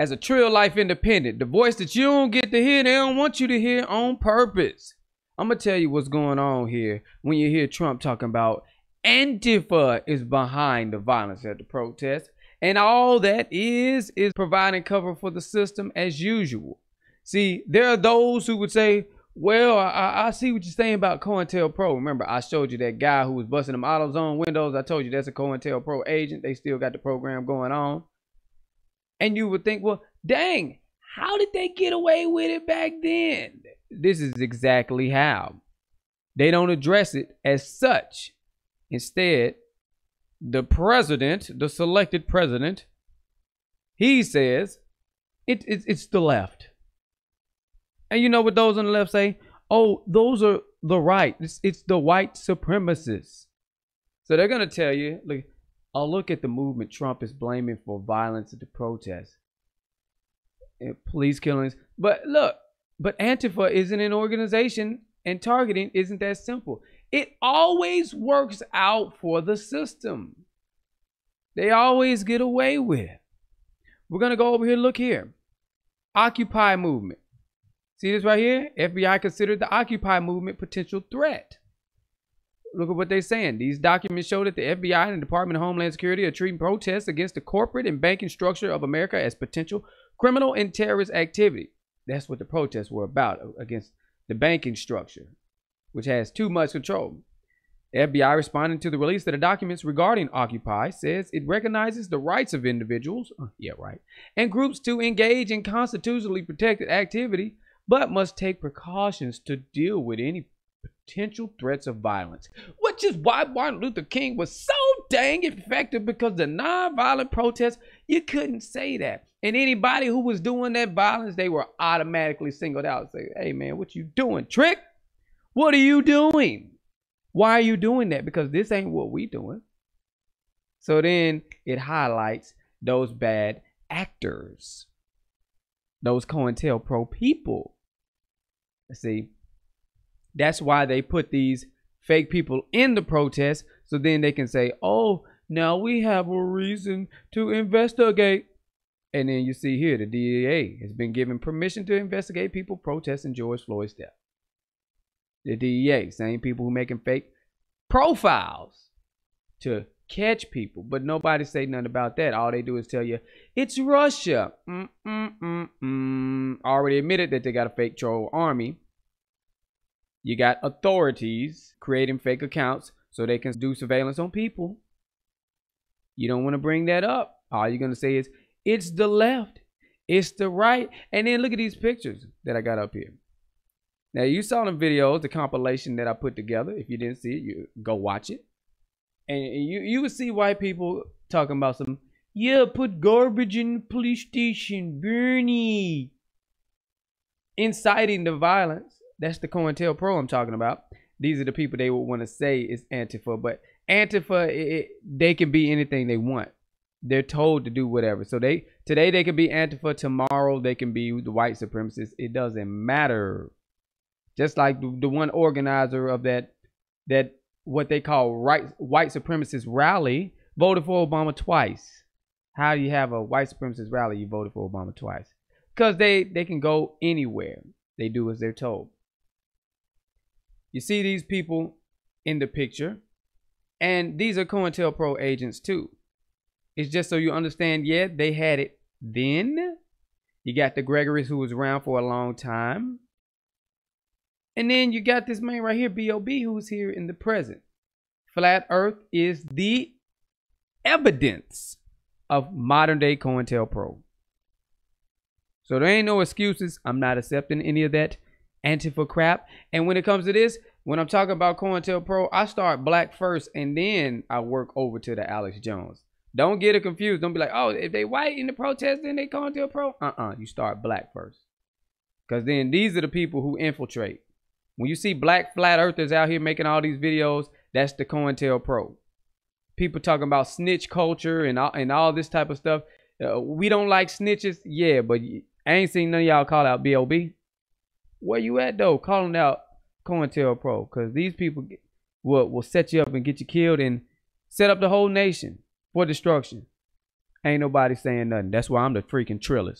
as a Trill Life Independent. The voice that you don't get to hear, they don't want you to hear on purpose. I'm to tell you what's going on here when you hear Trump talking about Antifa is behind the violence at the protest. And all that is, is providing cover for the system as usual. See, there are those who would say, well, I, I see what you're saying about COINTELPRO. Remember, I showed you that guy who was busting them AutoZone windows. I told you that's a COINTELPRO agent. They still got the program going on. And you would think, well, dang, how did they get away with it back then? This is exactly how. They don't address it as such. Instead, the president, the selected president, he says it, it, it's the left. And you know what those on the left say? Oh, those are the right. It's, it's the white supremacists. So they're going to tell you, look, I'll oh, look at the movement Trump is blaming for violence at the protests, police killings. But look, but Antifa isn't an organization, and targeting isn't that simple. It always works out for the system. They always get away with. We're going to go over here. Look here. Occupy movement. See this right here? FBI considered the Occupy movement potential threat. Look at what they're saying. These documents show that the FBI and the Department of Homeland Security are treating protests against the corporate and banking structure of America as potential criminal and terrorist activity. That's what the protests were about against the banking structure which has too much control. The FBI, responding to the release of the documents regarding Occupy, says it recognizes the rights of individuals, uh, yeah, right, and groups to engage in constitutionally protected activity, but must take precautions to deal with any potential threats of violence. Which is why Martin Luther King was so dang effective because the nonviolent protests, you couldn't say that. And anybody who was doing that violence, they were automatically singled out. Say, hey man, what you doing, trick? What are you doing? Why are you doing that? Because this ain't what we doing. So then it highlights those bad actors, those COINTELPRO people. See, that's why they put these fake people in the protest so then they can say, oh, now we have a reason to investigate. And then you see here the DEA has been given permission to investigate people protesting George Floyd's death the DEA, same people who making fake profiles to catch people, but nobody say nothing about that. All they do is tell you it's Russia. Mm, mm, mm, mm. Already admitted that they got a fake troll army. You got authorities creating fake accounts so they can do surveillance on people. You don't want to bring that up. All you're going to say is it's the left, it's the right. And then look at these pictures that I got up here. Now you saw the videos, the compilation that I put together. If you didn't see it, you go watch it, and you you would see white people talking about some. Yeah, put garbage in the police station, Bernie. Inciting the violence. That's the COINTELPRO I'm talking about. These are the people they would want to say is Antifa, but Antifa, it, it, they can be anything they want. They're told to do whatever. So they today they can be Antifa. Tomorrow they can be the white supremacists. It doesn't matter. Just like the, the one organizer of that that what they call right white supremacist rally voted for Obama twice. How do you have a white supremacist rally? You voted for Obama twice because they they can go anywhere. They do as they're told. You see these people in the picture, and these are COINTELPRO agents too. It's just so you understand. Yeah, they had it then. You got the Gregory's who was around for a long time. And then you got this man right here, B.O.B., who's here in the present. Flat Earth is the evidence of modern day COINTELPRO. So there ain't no excuses. I'm not accepting any of that Antifa crap. And when it comes to this, when I'm talking about COINTELPRO, I start black first and then I work over to the Alex Jones. Don't get it confused. Don't be like, oh, if they white in the protest, then they COINTELPRO. Uh-uh. You start black first. Because then these are the people who infiltrate. When you see black flat earthers out here making all these videos, that's the COINTELPRO. People talking about snitch culture and all, and all this type of stuff. Uh, we don't like snitches, yeah, but I ain't seen none of y'all call out B.O.B. Where you at though? Calling out COINTELPRO because these people will will set you up and get you killed and set up the whole nation for destruction. Ain't nobody saying nothing. That's why I'm the freaking trillist.